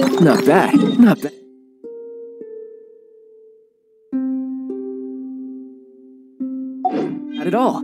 Not bad, not bad. Not at all.